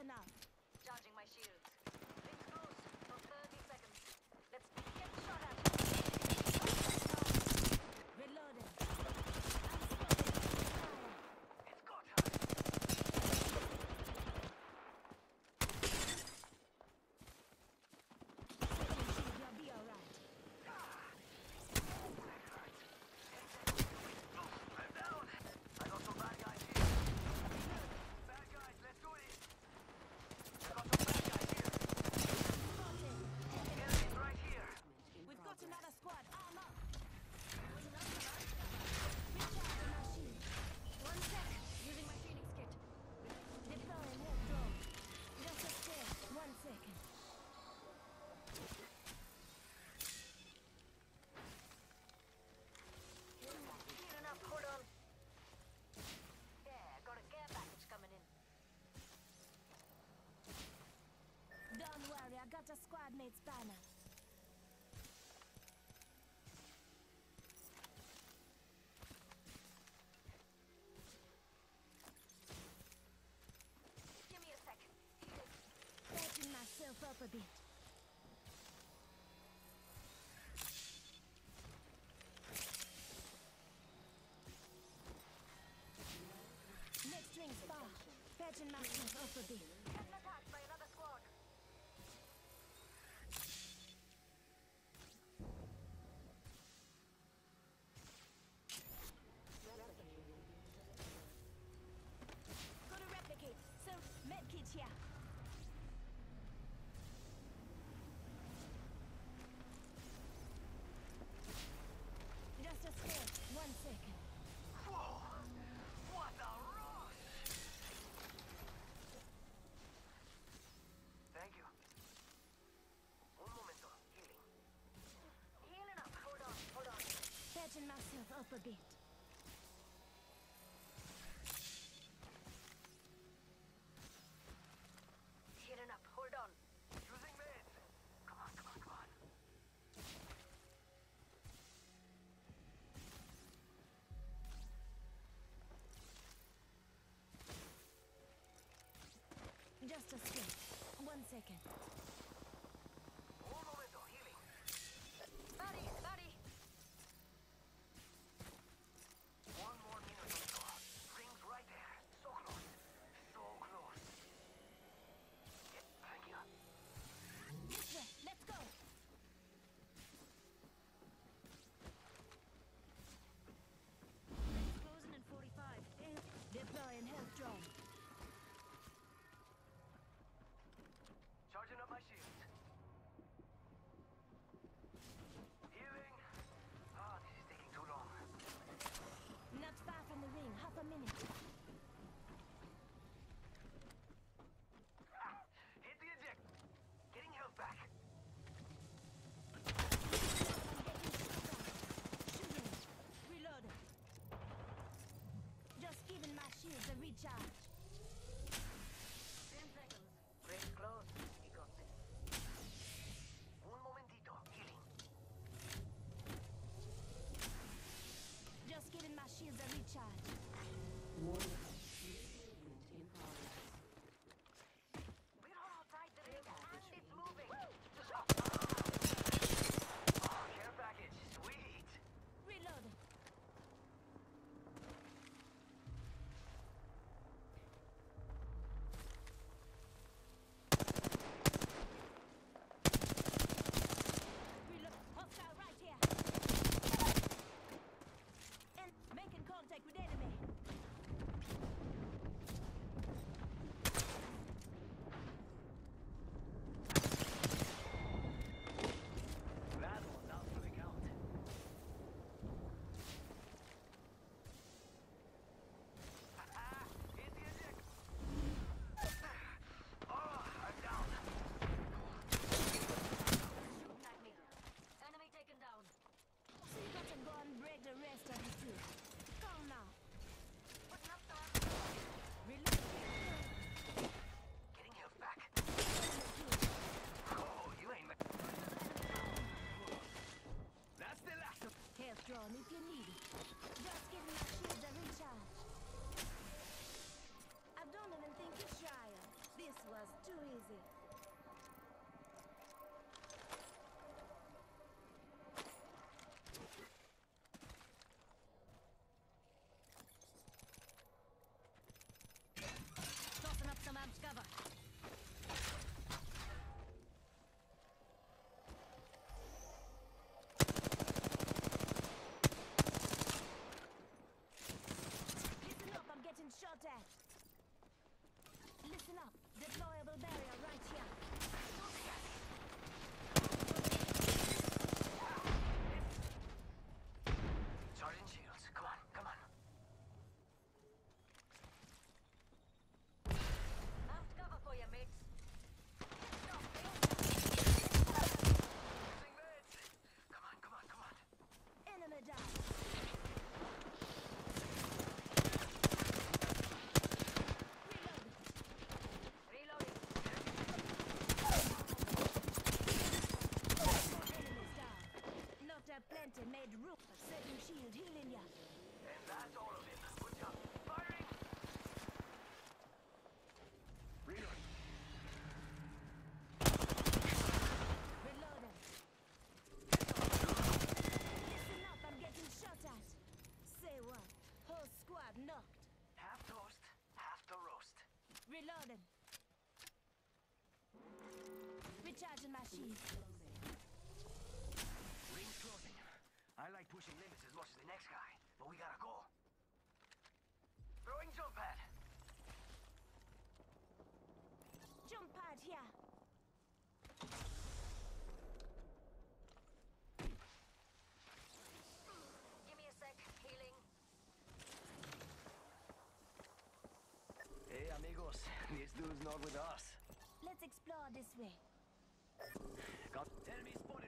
enough. Not a squad mate's banner. Give me a second. Setting myself up a bit. Next ring's bar. Fetching myself up a bit. must escape. One second. eyes. not with us. Let's explore this way. God, spotted.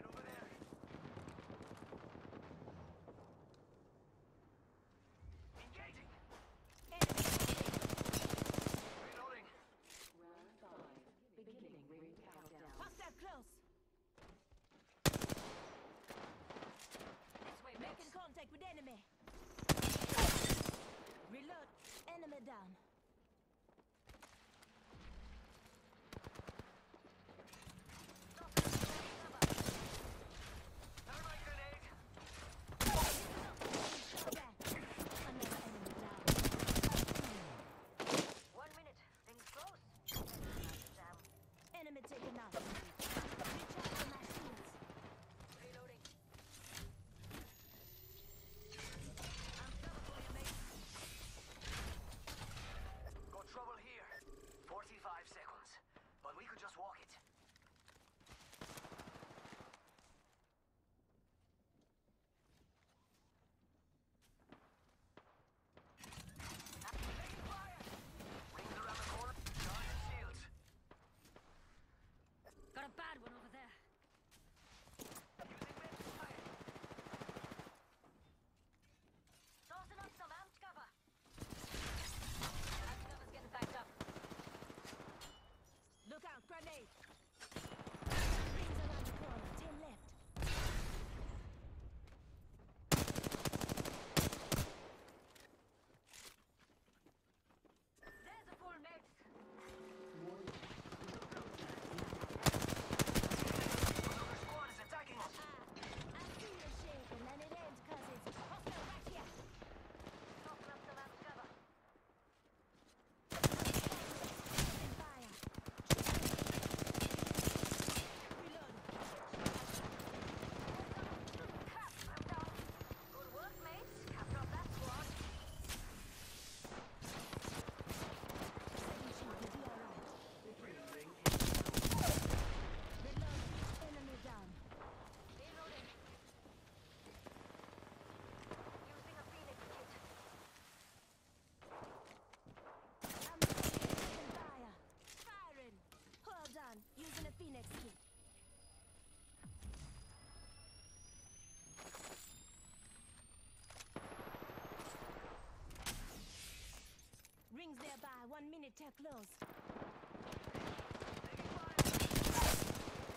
They're close.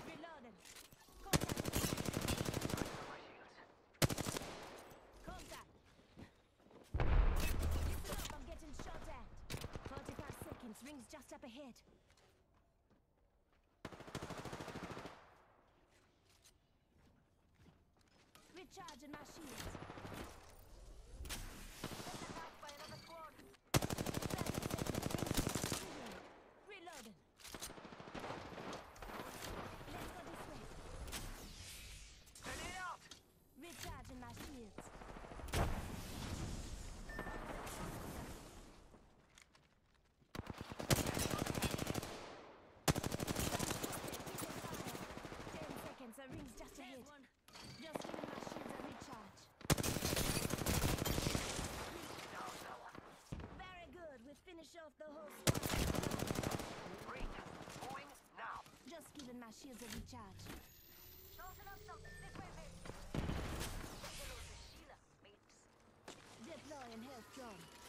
Reloaded. Contact. Contact. Listen up, I'm getting shot at. 45 seconds, ring's just up ahead. Recharging my shields. Nice job.